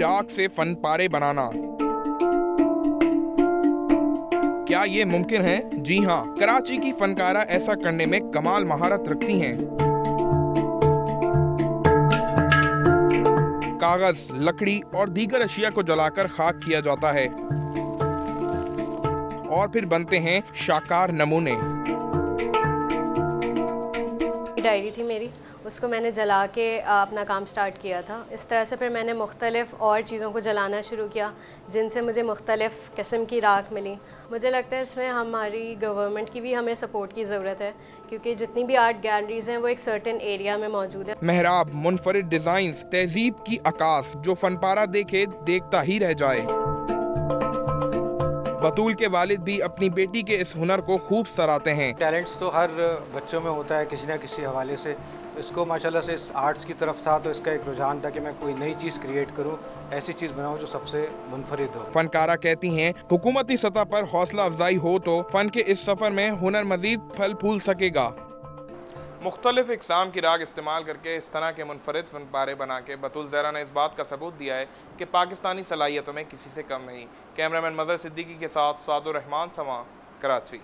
खाक से फन पारे बनाना। क्या ये मुमकिन है? जी हाँ कराची की फनकारा ऐसा करने में कमाल महारत रखती हैं। कागज़, लकड़ी और दीगर अशिया को जलाकर खाक किया जाता है। और फिर बनते हैं शाकार नमूने। डायरी थी मेरी। उसको मैंने जला के अपना काम स्टार्ट किया था। इस तरह से फिर मैंने मुख्तलिफ़ और चीज़ों को जलाना शुरू किया जिनसे मुझे मुख्तलिफ़ किस्म की राख मिली। मुझे लगता है इसमें हमारी गवर्नमेंट की भी हमें सपोर्ट की ज़रूरत है क्योंकि जितनी भी आर्ट गैलरीज हैं वो एक सर्टन एरिया में मौजूद है। मेहराब मुनफरद डिज़ाइन तहजीब की अकाश जो फनपारा देखे देखता ही रह जाए। बतूल के वालिद भी अपनी बेटी के इस हुनर को खूब सराहते हैं। टैलेंट्स तो हर बच्चों में होता है किसी ना किसी हवाले से। इसको माशाल्लाह से इस आर्ट्स की तरफ़ था तो इसका एक रुझान था कि मैं कोई नई चीज़ क्रिएट करूँ, ऐसी चीज़ बनाऊँ जो सबसे मुनफरद हो। फनकारा कहती हैं, हुकूमती सतह पर हौसला अफजाई हो तो फन के इस सफ़र में हुनर मजीद फल फूल सकेगा। मुख्तलिफ़ इकसाम की राग इस्तेमाल करके इस तरह के मुनफरद फनपारे बना के बतुल जहरा ने इस बात का सबूत दिया है कि पाकिस्तानी सलाहियतों में किसी से कम नहीं। कैमरामैन मजर सिद्दीकी के साथ सादुर रहमान समा, कराची।